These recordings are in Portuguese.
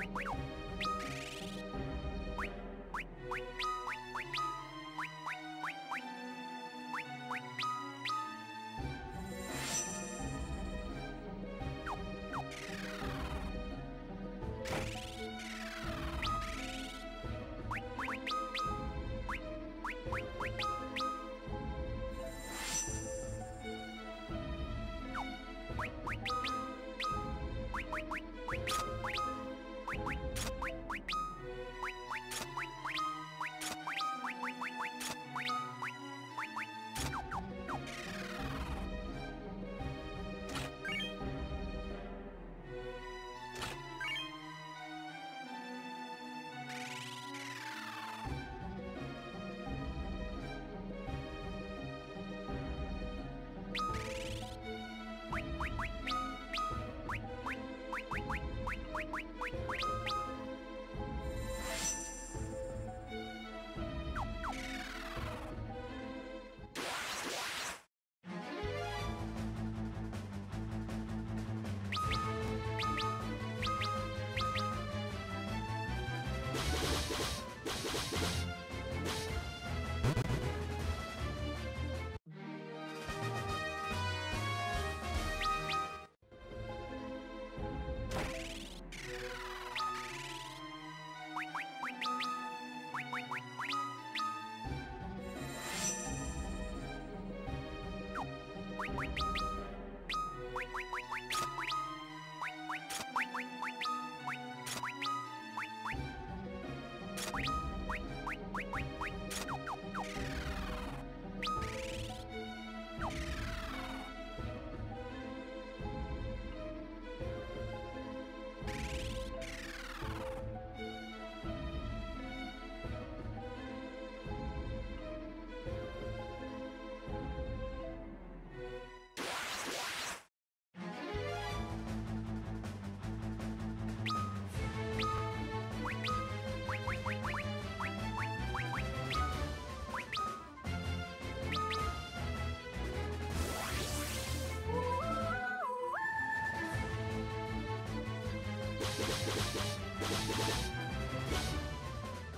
ピッ!・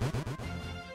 うん。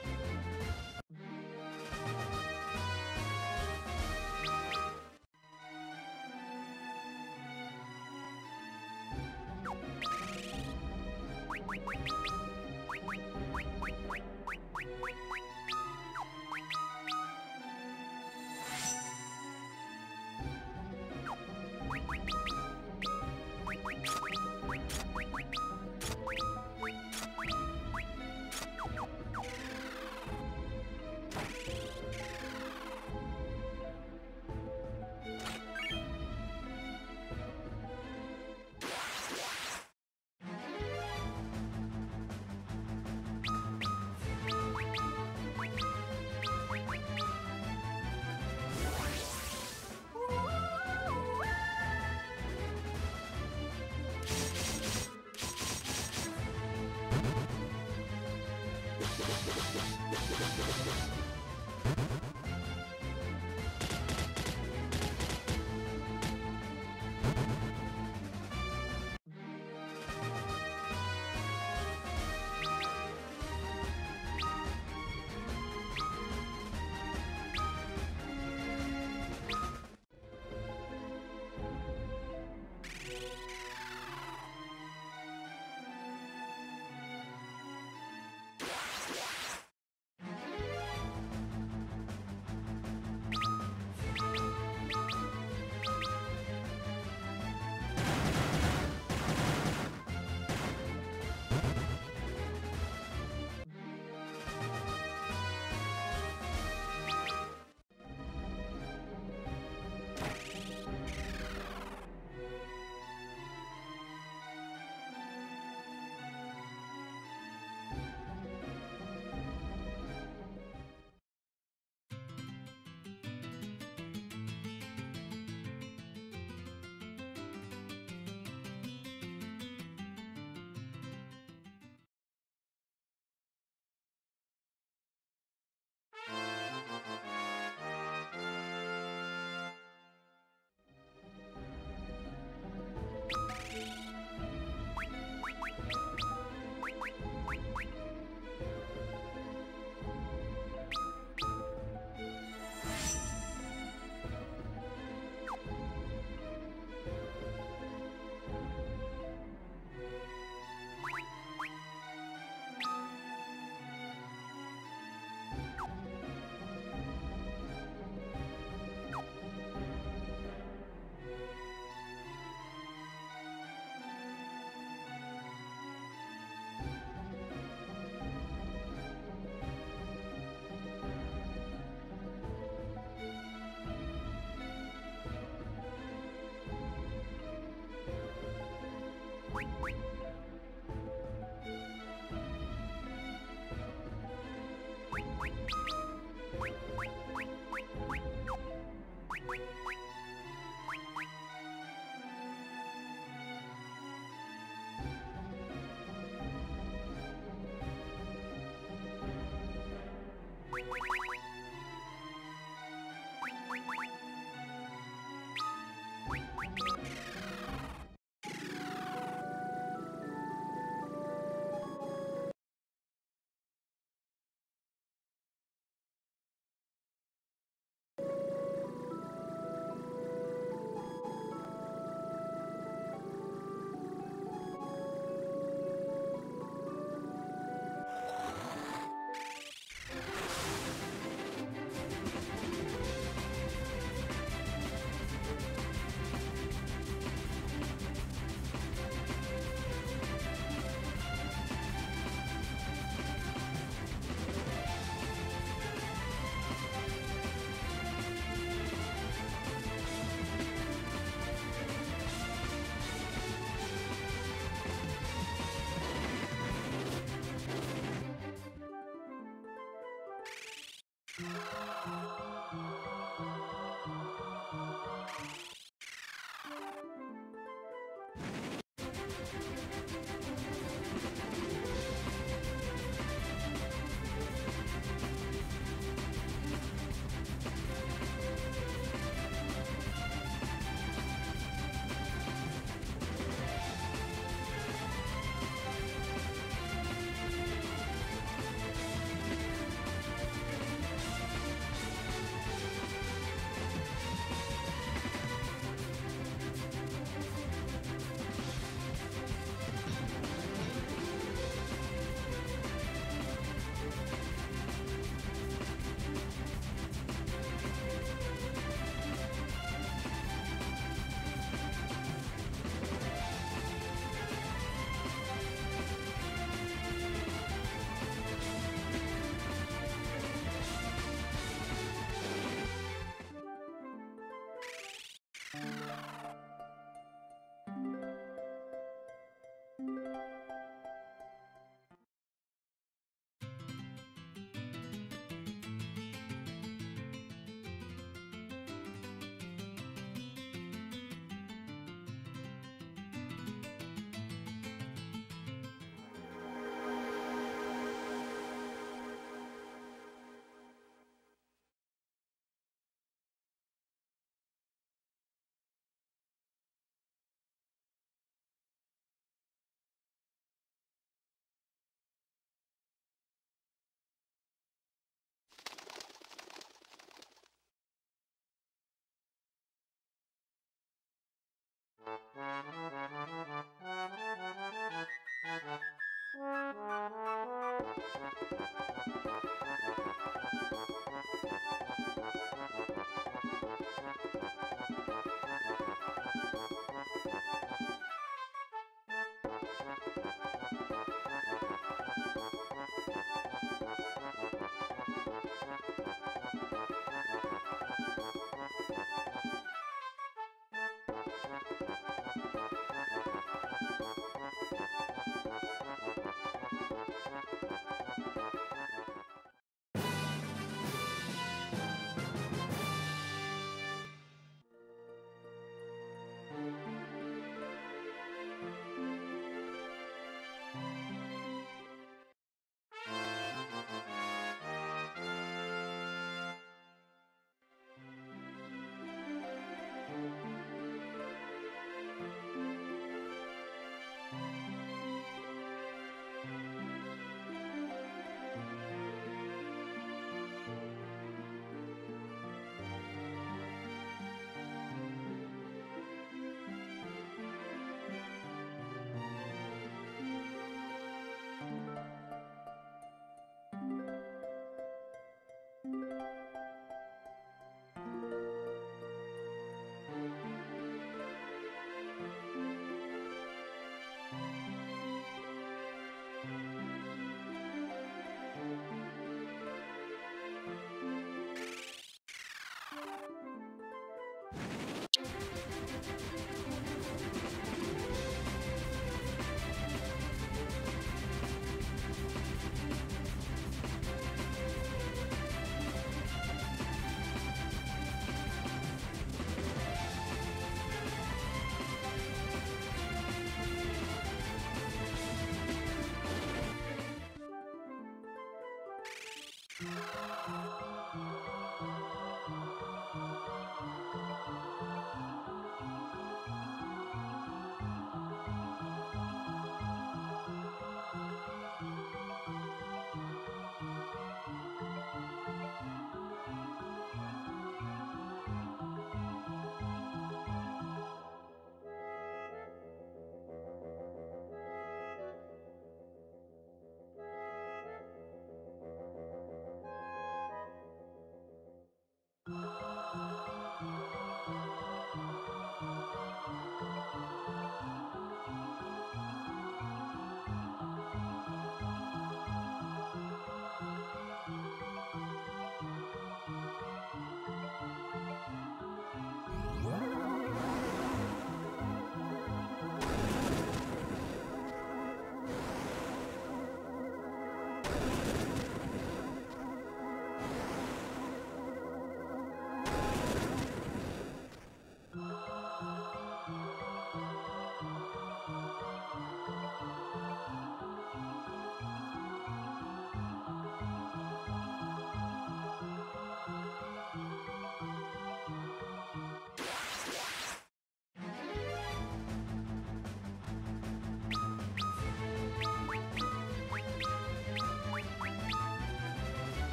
Thank you.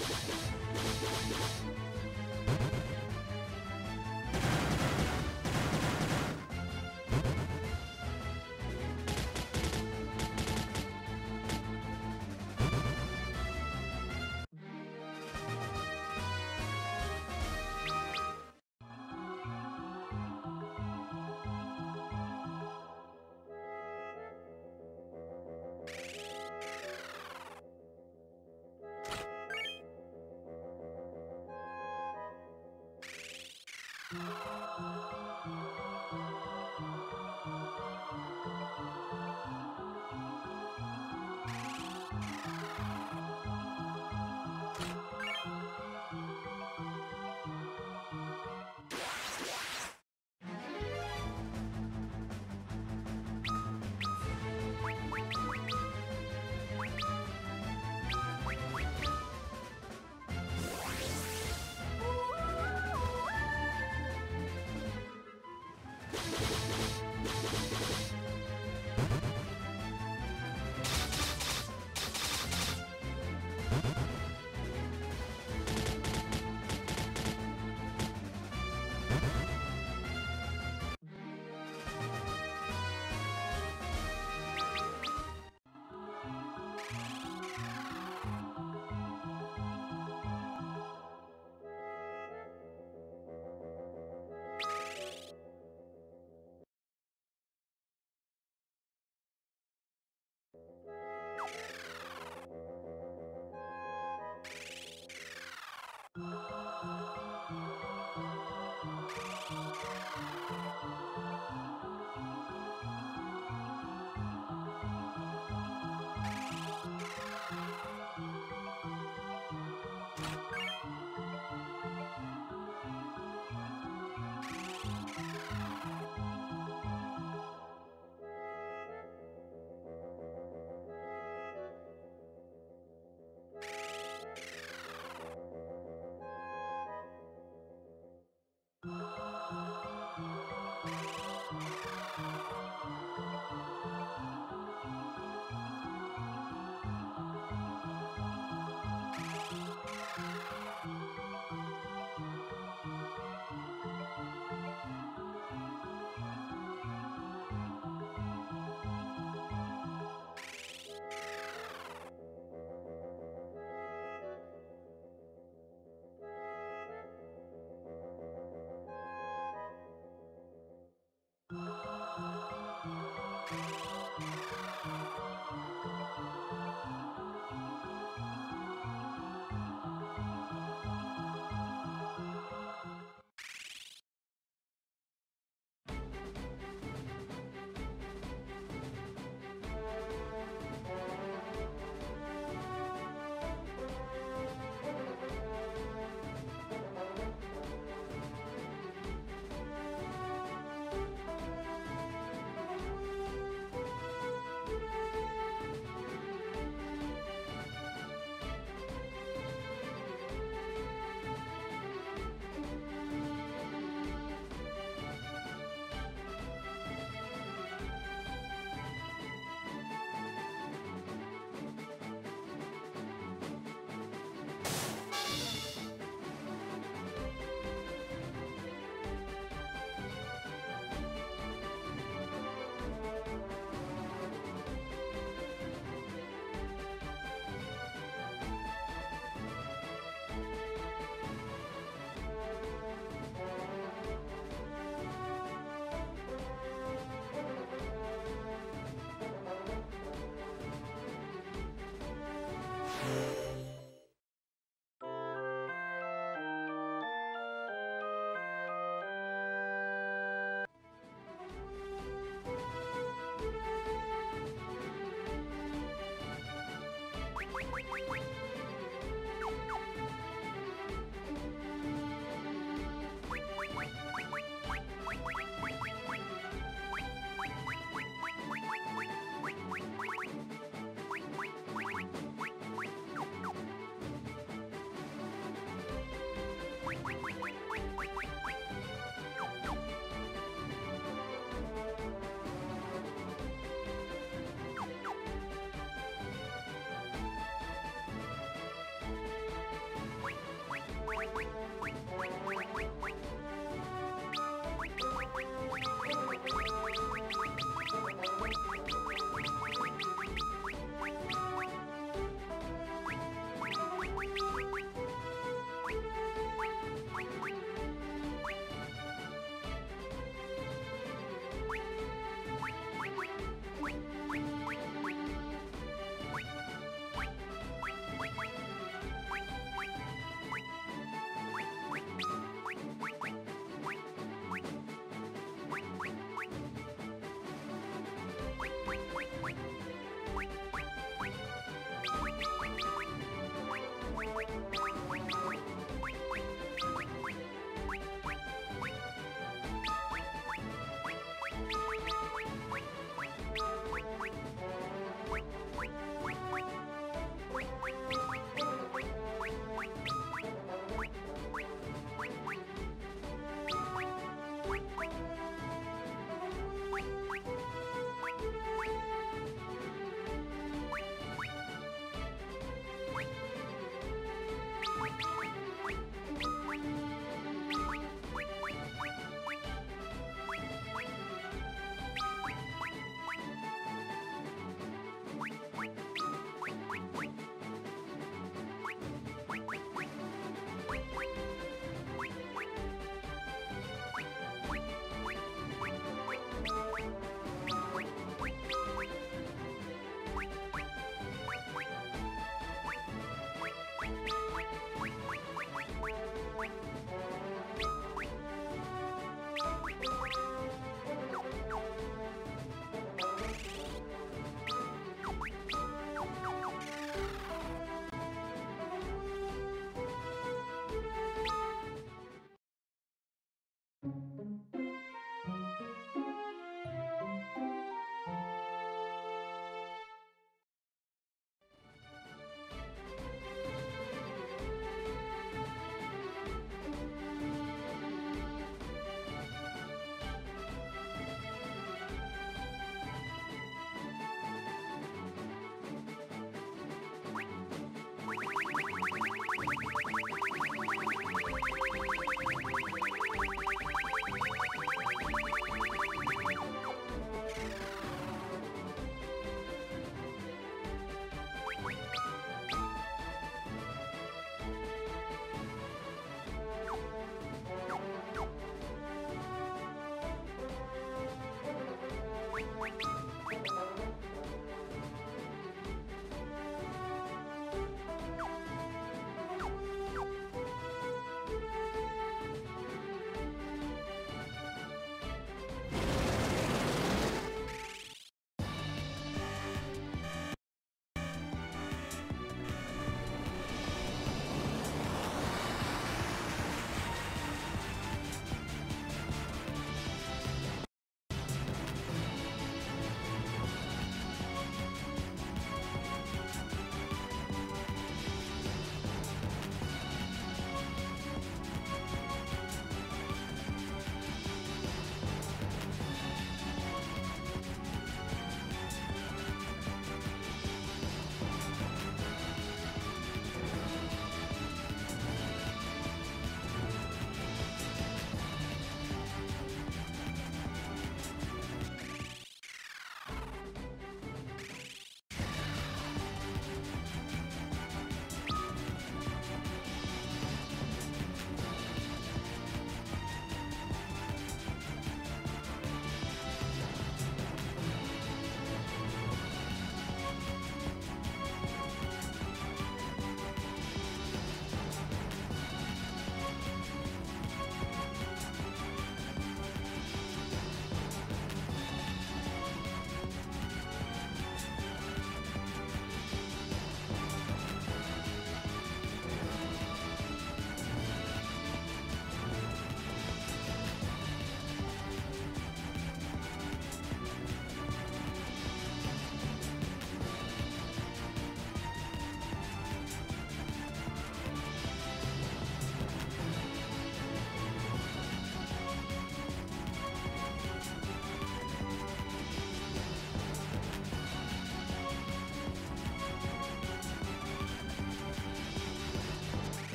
なにそれ?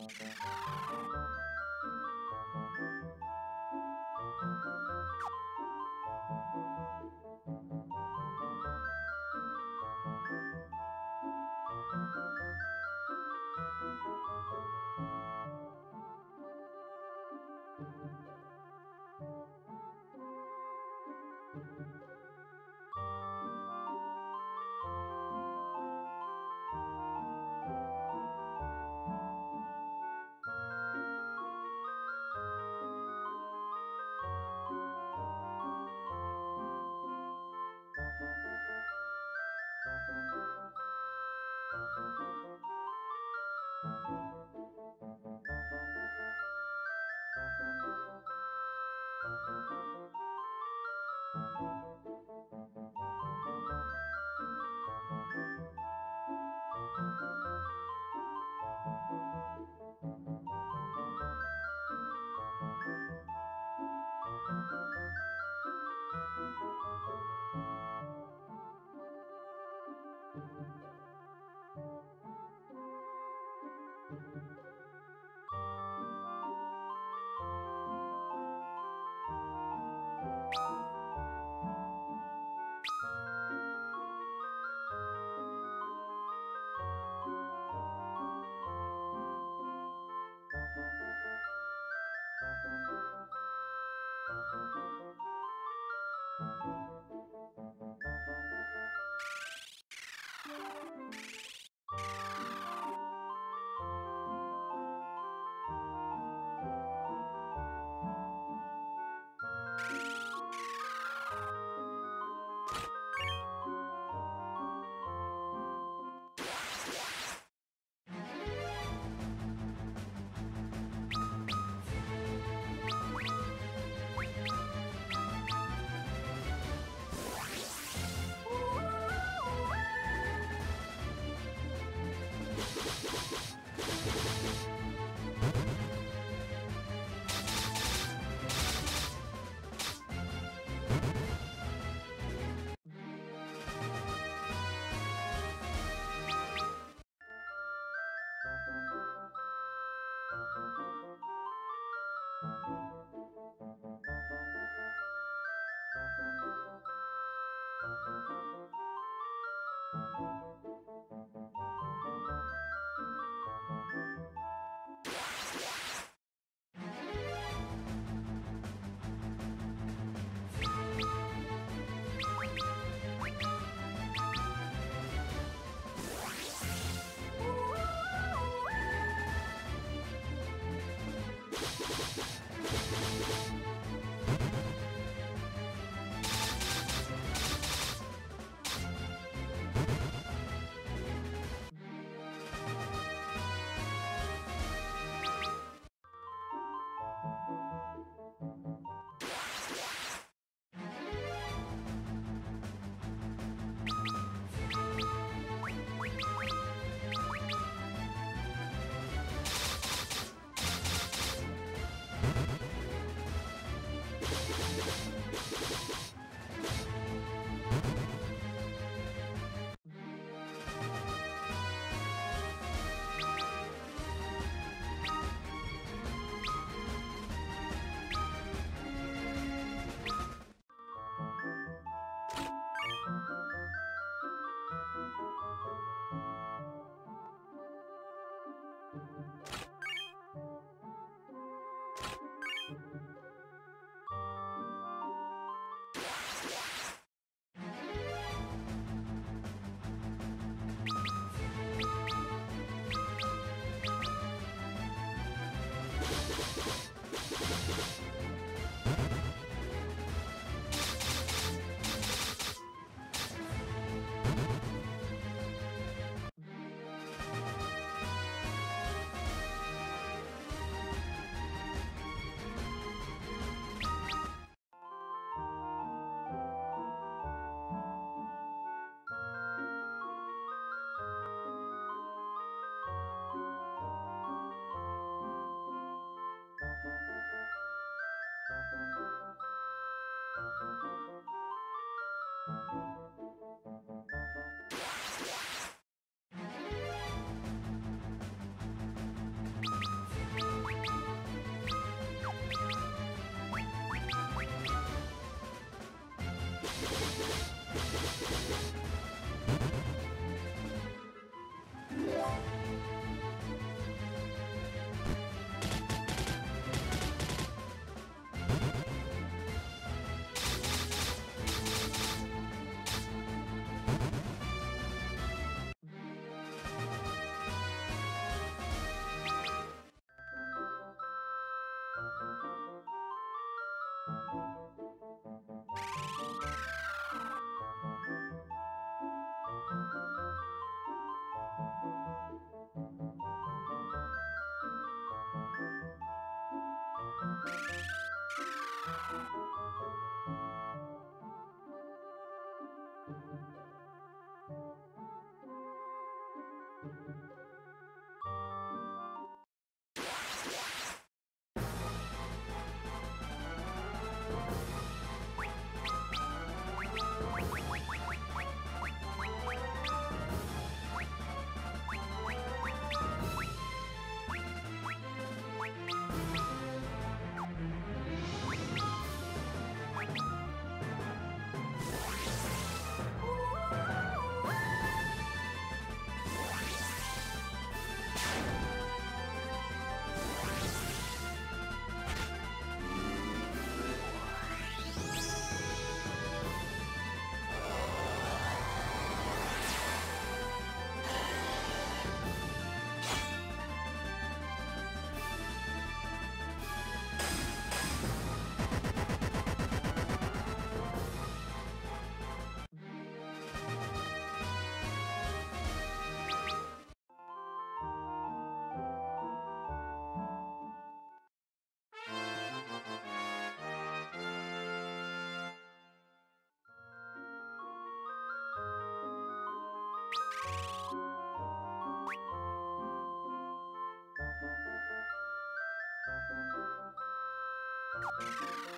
Música Música